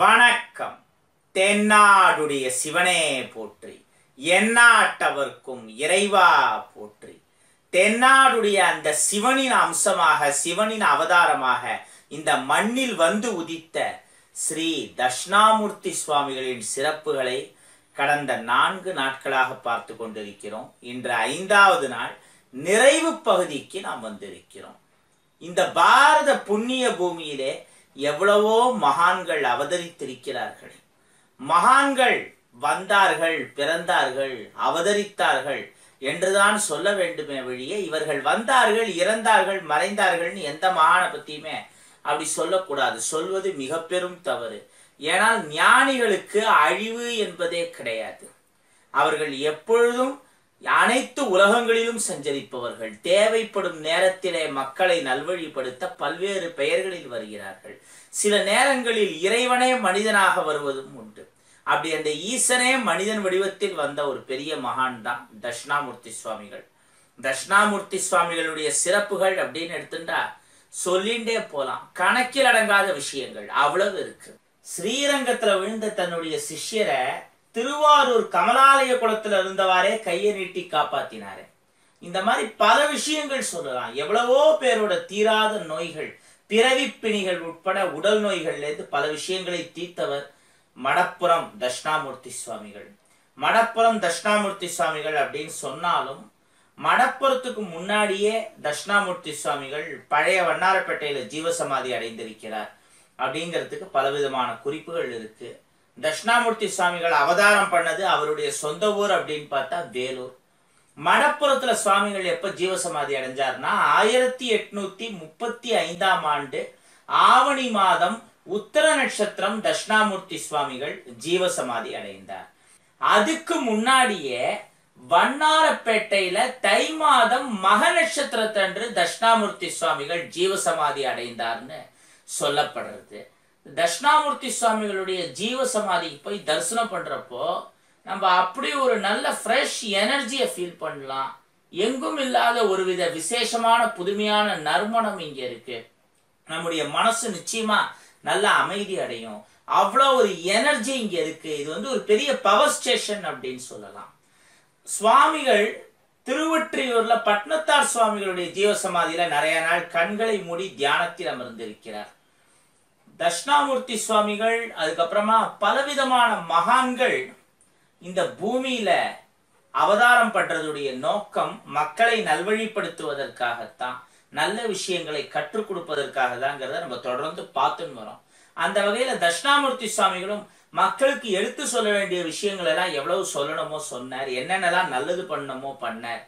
வணக்கம். தென்னாடுடைய சிவனே போற்றி. எந்நாட்டவர்க்கும் இறைவா போற்றி. தென்னாடுடைய அந்த சிவனின் அம்சமாக சிவனின் அவதாரமாக இந்த மண்ணில் வந்து உதித்த ஸ்ரீ தட்சிணாமூர்த்தி சுவாமிகளின் சிறப்புகளை கடந்த நான்கு நாட்களாக பார்த்து கொண்டிருக்கிறோம். இன்று ஐந்தாவது நாள் நிறைவு பகுதிக்கு நாம் வந்திருக்கிறோம். இந்த பாரத புண்ணிய பூமியிலே எவ்வளவோ மகான்கள் அவதரித்திருக்கிறார்கள். மகான்கள் வந்தார்கள் பிறந்தார்கள் அவதரித்தார்கள் என்றுதான் சொல்ல வேண்டுமே வழியே இவர்கள் வந்தார்கள் இறந்தார்கள் மறைந்தார்கள்னு எந்த மகானை பத்தியுமே அப்படி சொல்லக்கூடாது. சொல்வது மிக பெரும் தவறு. ஏனால் ஞானிகளுக்கு அழிவு என்பதே கிடையாது. அவர்கள் எப்பொழுதும் அனைத்து உலகங்களிலும் சஞ்சரிப்பவர்கள் தேவைப்படும் நேரத்திலே மக்களை நல்வழிப்படுத்த பல்வேறு பெயர்களில் வருகிறார்கள். சில நேரங்களில் இறைவனே மனிதனாக வருவதும் உண்டு. அப்படி அந்த ஈசனே மனிதன் வடிவத்தில் வந்த ஒரு பெரிய மகான் தான் தட்சிணாமூர்த்தி சுவாமிகள். தட்சிணாமூர்த்தி சுவாமிகளுடைய சிறப்புகள் அப்படின்னு எடுத்துட்டா சொல்லிண்டே போலாம். கணக்கில் அடங்காத விஷயங்கள் அவ்வளவு இருக்கு. ஸ்ரீரங்கத்துல விழுந்த தன்னுடைய சிஷ்யரை திருவாரூர் கமலாலய குளத்துல இருந்தவாறே கையை நீட்டி காப்பாத்தினாரு. இந்த மாதிரி பல விஷயங்கள் சொல்லலாம். எவ்வளவோ பேரோட தீராத நோய்கள் பிறவி பிணிகள் உட்பட உடல் நோய்கள்ல இருந்து பல விஷயங்களை தீர்த்தவர் மடப்புறம் தட்சிணாமூர்த்தி சுவாமிகள். மடப்புறம் தட்சிணாமூர்த்தி சுவாமிகள் அப்படின்னு சொன்னாலும் மடப்புறத்துக்கு முன்னாடியே தட்சிணாமூர்த்தி சுவாமிகள் பழைய வண்ணாரப்பேட்டையில ஜீவசமாதி அடைந்திருக்கிறார் அப்படிங்கிறதுக்கு பலவிதமான குறிப்புகள் இருக்கு. தட்சிணாமூர்த்தி சுவாமிகள் அவதாரம் பண்ணது அவருடைய சொந்த ஊர் அப்படின்னு பார்த்தா வேலூர். மணப்புறத்துல சுவாமிகள் எப்ப ஜீவசமாதி அடைஞ்சார்னா ஆயிரத்தி எட்நூத்தி முப்பத்தி ஐந்தாம் ஆண்டு ஆவணி மாதம் உத்தர நட்சத்திரம் தட்சிணாமூர்த்தி சுவாமிகள் ஜீவசமாதி அடைந்தார். அதுக்கு முன்னாடியே வண்ணாரப்பேட்டையில தை மாதம் மக நட்சத்திரத்தன்று தட்சிணாமூர்த்தி சுவாமிகள் ஜீவசமாதி அடைந்தார்னு சொல்லப்படுறது. தட்சிணாமூர்த்தி சுவாமிகளுடைய ஜீவ சமாதிக்கு போய் தரிசனம் பண்றப்போ நம்ம அப்படி ஒரு நல்ல ஃப்ரெஷ் எனர்ஜியை ஃபீல் பண்ணலாம். எங்கும் இல்லாத ஒரு வித விசேஷமான புதுமையான நறுமணம் இங்க இருக்கு. நம்முடைய மனசு நிச்சயமா நல்ல அமைதி அடையும். அவ்வளோ ஒரு எனர்ஜி இங்க இருக்கு. இது வந்து ஒரு பெரிய பவர் ஸ்டேஷன் அப்படின்னு சொல்லலாம். சுவாமிகள் திருவொற்றியூர்ல பட்னத்தார் சுவாமிகளுடைய ஜீவசமாதியில நிறைய நாள் கண்களை மூடி தியானத்தில் அமர்ந்திருக்கிறார். தட்சிணாமூர்த்தி சுவாமிகள் அதுக்கப்புறமா பலவிதமான மகான்கள் இந்த பூமியில அவதாரம் பண்றதுடைய நோக்கம் மக்களை நல்வழிப்படுத்துவதற்காகத்தான் நல்ல விஷயங்களை கற்றுக் கொடுப்பதற்காக தாங்கிறத நம்ம தொடர்ந்து பார்த்துன்னு வரோம். அந்த வகையில தட்சிணாமூர்த்தி சுவாமிகளும் மக்களுக்கு எடுத்து சொல்ல வேண்டிய விஷயங்கள் எல்லாம் எவ்வளவு சொல்லணுமோ சொன்னார் என்னென்னலாம் நல்லது பண்ணணுமோ பண்ணார்.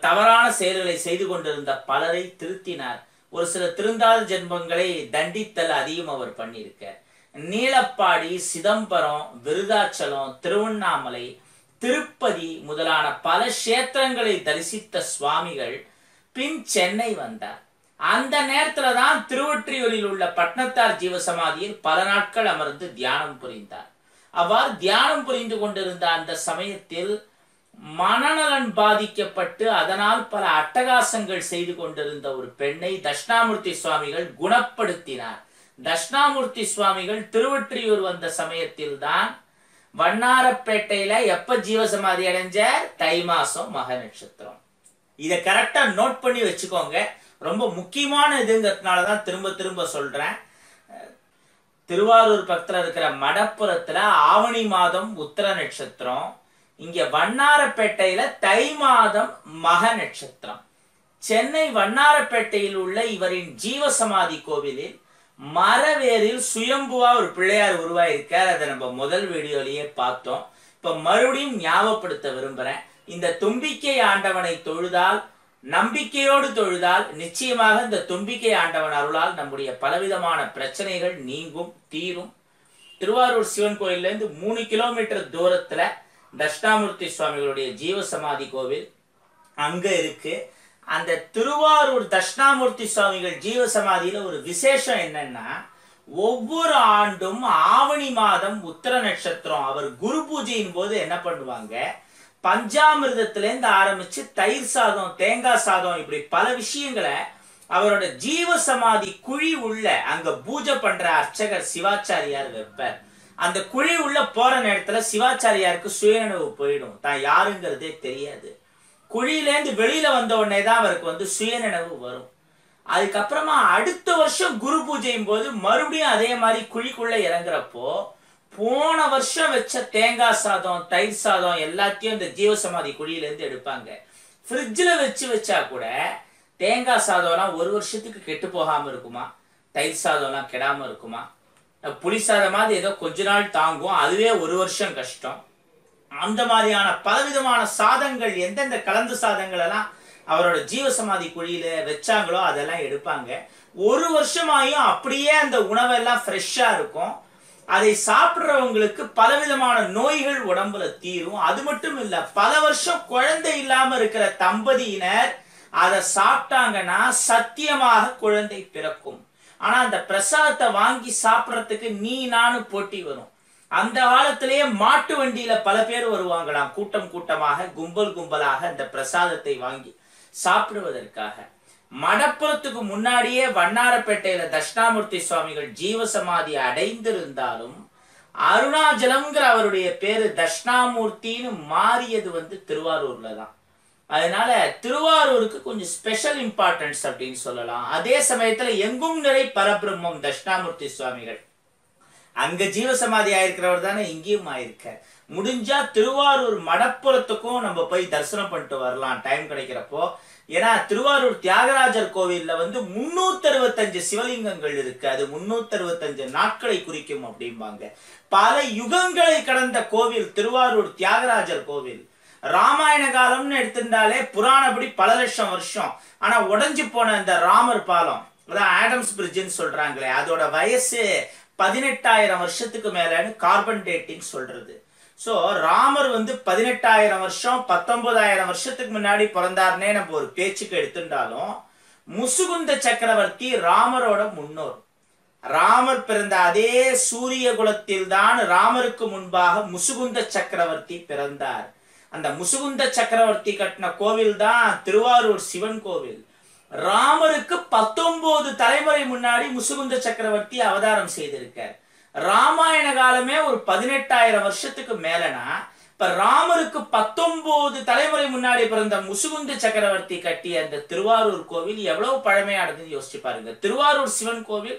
தவறான செயல்களை செய்து கொண்டிருந்த பலரை திருத்தினார். ஒரு சில திருந்தாத ஜென்மங்களை தண்டித்தல் அதிகம் அவர் பண்ணியிருக்க. நீலப்பாடி சிதம்பரம் விருதாச்சலம் திருவண்ணாமலை திருப்பதி முதலான பல கஷேத்திரங்களை தரிசித்த சுவாமிகள் பின் சென்னை வந்தார். அந்த நேரத்துல தான் திருவொற்றியூரில் உள்ள பட்னத்தார் ஜீவசமாதியில் பல நாட்கள் அமர்ந்து தியானம் புரிந்தார். அவ்வாறு தியானம் புரிந்து கொண்டிருந்த அந்த சமயத்தில் மனநலன் பாதிக்கப்பட்டு அதனால் பல அட்டகாசங்கள் செய்து கொண்டிருந்த ஒரு பெண்ணை தட்சிணாமூர்த்தி சுவாமிகள் குணப்படுத்தினார். தட்சிணாமூர்த்தி சுவாமிகள் திருவொற்றியூர் வந்த சமயத்தில் தான் வண்ணாரப்பேட்டையில எப்ப ஜீவசமாதி அடைஞ்ச தை மாசம் மக நட்சத்திரம். இதை கரெக்டா நோட் பண்ணி வச்சுக்கோங்க. ரொம்ப முக்கியமான இதுங்கிறதுனால தான் திரும்ப திரும்ப சொல்றேன். திருவாரூர் பக்கத்தில் இருக்கிற மடப்புறத்துல ஆவணி மாதம் உத்தர நட்சத்திரம். இங்க வண்ணாரப்பேட்டையில தை மாதம் மக நட்சத்திரம். சென்னை வண்ணாரப்பேட்டையில் உள்ள இவரின் ஜீவசமாதி கோவிலில் மரவேரில் சுயம்புவா ஒரு பிள்ளையார் உருவாயிருக்கார். அதை நம்ம முதல் வீடியோலயே பார்த்தோம். இப்ப மறுபடியும் ஞாபகப்படுத்த விரும்புறேன். இந்த தும்பிக்கை ஆண்டவனை தொழுதால் நம்பிக்கையோடு தொழுதால் நிச்சயமாக இந்த தும்பிக்கை ஆண்டவன் அருளால் நம்முடைய பலவிதமான பிரச்சனைகள் நீங்கும் தீரும். திருவாரூர் சிவன் கோயில்ல இருந்து மூணு கிலோமீட்டர் தூரத்துல தட்சிணாமூர்த்தி சுவாமிகளுடைய ஜீவசமாதி கோவில் அங்க இருக்கு. அந்த திருவாரூர் தட்சிணாமூர்த்தி சுவாமிகள் ஜீவசமாதியில ஒரு விசேஷம் என்னன்னா ஒவ்வொரு ஆண்டும் ஆவணி மாதம் உத்தர நட்சத்திரம் அவர் குரு பூஜையின் போது என்ன பண்ணுவாங்க? பஞ்சாமிர்தத்திலேருந்து ஆரம்பிச்சு தயிர் சாதம் தேங்காய் சாதம் இப்படி பல விஷயங்களை அவரோட ஜீவ சமாதி குழி உள்ள அங்க பூஜை பண்ற அர்ச்சகர் சிவாச்சாரியார் வைப்பார். அந்த குழி உள்ள போற நேரத்துல சிவாச்சாரியாருக்கு சுயநினைவு போயிடும். தான் யாருங்கிறதே தெரியாது. குழியிலேருந்து வெளியில வந்த உடனே தான் அவருக்கு வந்து சுயநினைவு வரும். அதுக்கப்புறமா அடுத்த வருஷம் குரு பூஜையும் போது மறுபடியும் அதே மாதிரி குழிக்குள்ள இறங்குறப்போ போன வருஷம் வச்ச தேங்காய் சாதம் தயிர் சாதம் எல்லாத்தையும் இந்த ஜீவசமாதி குழியிலேருந்து எடுப்பாங்க. ஃப்ரிட்ஜில் வச்சு வச்சா கூட தேங்காய் சாதம்லாம் ஒரு வருஷத்துக்கு கெட்டு போகாமல் இருக்குமா? தயிர் சாதம்லாம் கெடாமல் இருக்குமா? புளி சாதமாவது ஏதோ கொஞ்ச நாள் தாங்கும். அதுவே ஒரு வருஷம் கஷ்டம். அந்த மாதிரியான பலவிதமான சாதங்கள் எந்தெந்த கலந்து சாதங்கள் எல்லாம் அவரோட ஜீவசமாதி குழியில வச்சாங்களோ அதெல்லாம் எடுப்பாங்க. ஒரு வருஷமாயும் அப்படியே அந்த உணவெல்லாம் ஃப்ரெஷ்ஷா இருக்கும். அதை சாப்பிட்றவங்களுக்கு பலவிதமான நோய்கள் உடம்புல தீரும். அது மட்டும் இல்ல பல வருஷம் குழந்தை இல்லாம இருக்கிற தம்பதியினர் அதை சாப்பிட்டாங்கன்னா சத்தியமாக குழந்தை பிறக்கும். ஆனா அந்த பிரசாதத்தை வாங்கி சாப்பிடறதுக்கு நீ நானும் போட்டி வரும். அந்த காலத்திலேயே மாட்டு வண்டியில பல பேர் வருவாங்களாம். கூட்டம் கூட்டமாக கும்பல் கும்பலாக அந்த பிரசாதத்தை வாங்கி சாப்பிடுவதற்காக. மடப்புறத்துக்கு முன்னாடியே வண்ணாரப்பேட்டையில தட்சிணாமூர்த்தி சுவாமிகள் ஜீவசமாதி அடைந்திருந்தாலும் அருணாச்சலம்ங்கிற அவருடைய பேரு தட்சிணாமூர்த்தின்னு மாறியது வந்து திருவாரூர்ல தான் அதனால திருவாரூருக்கு கொஞ்சம் ஸ்பெஷல் இம்பார்ட்டன்ஸ் அப்படின்னு சொல்லலாம். அதே சமயத்துல எங்கும் நிறை பரபிரம்மம் தட்சிணாமூர்த்தி சுவாமிகள். அங்க ஜீவசமாதி ஆயிருக்கிறவர் தானே இங்கேயும் ஆயிருக்க முடிஞ்சா திருவாரூர் மடப்புறத்துக்கும் நம்ம போய் தரிசனம் பண்ணிட்டு வரலாம் டைம் கிடைக்கிறப்போ. ஏன்னா திருவாரூர் தியாகராஜர் கோவில்ல வந்து முன்னூத்தி அறுபத்தஞ்சு சிவலிங்கங்கள் இருக்கு. அது முன்னூத்தி அறுபத்தஞ்சு நாட்களை குறிக்கும் அப்படிம்பாங்க. பல யுகங்களை கடந்த கோவில் திருவாரூர் தியாகராஜர் கோவில். ராமாயண காலம்னு எடுத்திருந்தாலே புராணப்படி பல லட்சம் வருஷம். ஆனா உடஞ்சு போன இந்த ராமர் பாலம் அதான் ஆடம்ஸ் பிரிட்ஜுன்னு சொல்றாங்களே அதோட வயசு பதினெட்டாயிரம் வருஷத்துக்கு மேலன்னு கார்பன் டேட்டிங் சொல்றது. ஸோ ராமர் வந்து பதினெட்டாயிரம் வருஷம் பத்தொன்பதாயிரம் வருஷத்துக்கு முன்னாடி பிறந்தாருன்னே நம்ம ஒரு பேச்சுக்கு எடுத்துட்டாலும் முசுகுந்த சக்கரவர்த்தி ராமரோட முன்னோர். ராமர் பிறந்த அதே சூரிய குலத்தில் தான் ராமருக்கு முன்பாக முசுகுந்த சக்கரவர்த்தி பிறந்தார். அந்த முசுகுந்த சக்கரவர்த்தி கட்டின கோவில் தான் திருவாரூர் சிவன் கோவில். ராமருக்கு பத்தொன்பது தலைமுறை முன்னாடி முசுகுந்த சக்கரவர்த்தி அவதாரம் செய்திருக்கார். ராமாயண காலமே ஒரு பதினெட்டாயிரம் வருஷத்துக்கு மேலனா இப்ப ராமருக்கு பத்தொன்பது தலைமுறை முன்னாடி பிறந்த முசுகுந்த சக்கரவர்த்தி கட்டிய அந்த திருவாரூர் கோவில் எவ்வளவு பழமையானதுன்னு யோசிச்சு பாருங்க. திருவாரூர் சிவன் கோவில்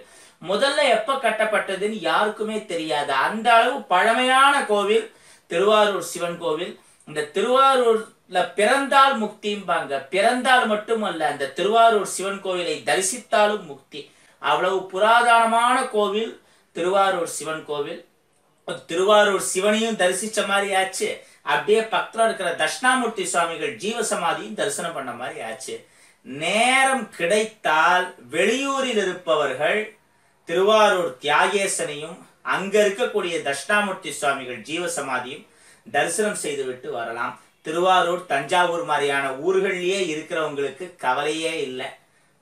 முதல்ல எப்ப கட்டப்பட்டதுன்னு யாருக்குமே தெரியாது. அந்த அளவு பழமையான கோவில் திருவாரூர் சிவன் கோவில். இந்த திருவாரூர்ல பிறந்தால் முக்திம்பாங்க. பிறந்தால் மட்டுமல்ல அந்த திருவாரூர் சிவன் கோவிலை தரிசித்தாலும் முக்தி. அவ்வளவு புராதனமான கோவில் திருவாரூர் சிவன் கோவில். திருவாரூர் சிவனையும் தரிசிச்ச மாதிரி ஆச்சு. அப்படியே பக்கத்துல இருக்கிற தட்சிணாமூர்த்தி சுவாமிகள் ஜீவசமாதியும் தரிசனம் பண்ண மாதிரி ஆச்சு. நேரம் கிடைத்தால் வெளியூரில் இருப்பவர்கள் திருவாரூர் தியாகேசனையும் அங்க இருக்கக்கூடிய தட்சிணாமூர்த்தி சுவாமிகள் ஜீவசமாதியும் தரிசனம் செய்துவிட்டு வரலாம். திருவாரூர் தஞ்சாவூர் மாதிரியான ஊர்கள்லேயே இருக்கிறவங்களுக்கு கவலையே இல்லை.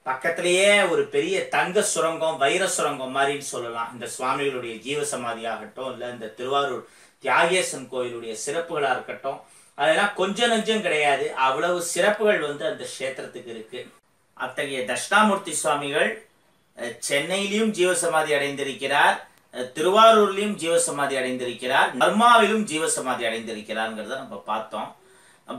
பக்கத்திலேயே ஒரு பெரிய தங்க சுரங்கம் வைர சுரங்கம் மாதிரின்னு சொல்லலாம். இந்த சுவாமிகளுடைய ஜீவசமாதி ஆகட்டும் இல்லை இந்த திருவாரூர் தியாகேசன் கோயிலுடைய சிறப்புகளாக இருக்கட்டும் அதெல்லாம் கொஞ்சம் நஞ்சம் கிடையாது. அவ்வளவு சிறப்புகள் வந்து அந்த கஷேத்திரத்துக்கு இருக்கு. அத்தகைய தட்சிணாமூர்த்தி சுவாமிகள் சென்னையிலையும் ஜீவசமாதி அடைந்திருக்கிறார். திருவாரூர்லயும் ஜீவசமாதி அடைந்திருக்கிறார். பர்மாவிலும் ஜீவசமாதி அடைந்திருக்கிறார்ங்கிறத நம்ம பார்த்தோம்.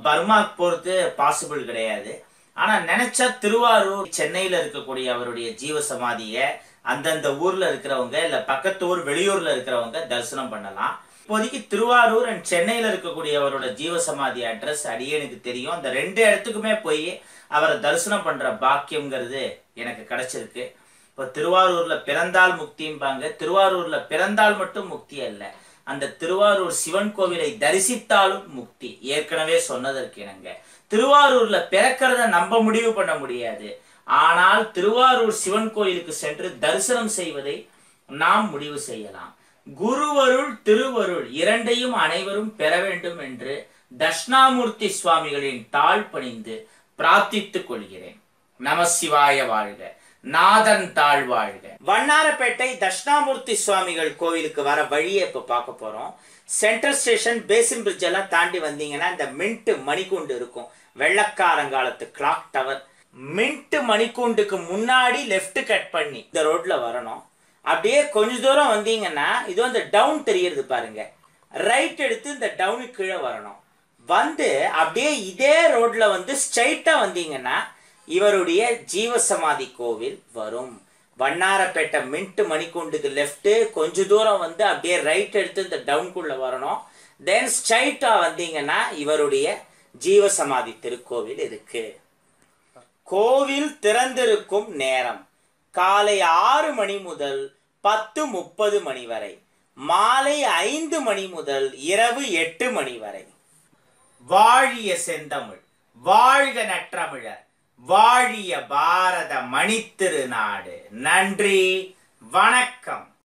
பர்மா போறது பாசிபிள் கிடையாது. ஆனா நினைச்சா திருவாரூர் சென்னையில இருக்கக்கூடிய அவருடைய ஜீவசமாதிய அந்தந்த ஊர்ல இருக்கிறவங்க இல்ல பக்கத்து ஊர் வெளியூர்ல இருக்கிறவங்க தரிசனம் பண்ணலாம். இப்போதைக்கு திருவாரூர் அண்ட் சென்னையில இருக்கக்கூடிய அவரோட ஜீவசமாதி அட்ரஸ் அடியனுக்கு தெரியும். அந்த ரெண்டு இடத்துக்குமே போய் அவரை தரிசனம் பண்ற பாக்கியம்ங்கிறது எனக்கு கிடைச்சிருக்கு. இப்போ திருவாரூரில் பிறந்தால் முக்திம்பாங்க. திருவாரூரில் பிறந்தால் மட்டும் முக்தி அல்ல. அந்த திருவாரூர் சிவன் கோவிலை தரிசித்தாலும் முக்தி. ஏற்கனவே சொன்னதற்கு இணங்க. திருவாரூர்ல பிறக்கிறத நம்ப முடிவு பண்ண முடியாது. ஆனால் திருவாரூர் சிவன் கோயிலுக்கு சென்று தரிசனம் செய்வதை நாம் முடிவு செய்யலாம். குருவருள் திருவருள் இரண்டையும் அனைவரும் பெற வேண்டும் என்று தட்சிணாமூர்த்தி சுவாமிகளின் தாழ் பணிந்து பிரார்த்தித்துக் கொள்கிறேன். நமசிவாய வாழ்க. நாதன் தாழ்வாழ்க வண்ணாரப்பேட்டை தட்சிணாமூர்த்தி சுவாமிகள் கோவிலுக்கு வர வழியை இப்ப பார்க்க போறோம். சென்ட்ரல் ஸ்டேஷன் பேசின் பிரிட்ஜ் எல்லாம் தாண்டி வந்தீங்கன்னா இந்த மின்ட்டு மணிக்கூண்டு இருக்கும். வெள்ளக்காரங்காலத்து கிளாக் டவர் மின்ட்டு மணிக்கூண்டுக்கு முன்னாடி லெஃப்ட் கட் பண்ணி இந்த ரோட்ல வரணும். அப்படியே கொஞ்ச தூரம் வந்தீங்கன்னா இது வந்து டவுன் தெரியறது பாருங்க. ரைட் எடுத்து இந்த டவுனுக்கு கீழே வரணும். வந்து அப்படியே இதே ரோட்ல வந்து ஸ்ட்ரைட்டா வந்தீங்கன்னா இவருடைய ஜீவசமாதி கோவில் வரும். வண்ணாரப்பேட்டை மின்ட்டு மணிக்கூண்டுக்கு லெஃப்ட்டு கொஞ்ச தூரம் வந்து அப்படியே ரைட் எடுத்து இந்த டவுன்குள்ளே வரணும். தென் ஸ்ட்ரைட்டா வந்தீங்கன்னா இவருடைய ஜீவசமாதி திருக்கோவில் இருக்கு. கோவில் திறந்திருக்கும் நேரம். காலை ஆறு மணி முதல் பத்து முப்பது மணி வரை. மாலை ஐந்து மணி முதல் இரவு எட்டு மணி வரை. வாழிய செந்தமிழ் வாழ்க நற்றமிழர். வாழிய பாரத மணித்திருநாடு. நன்றி வணக்கம்.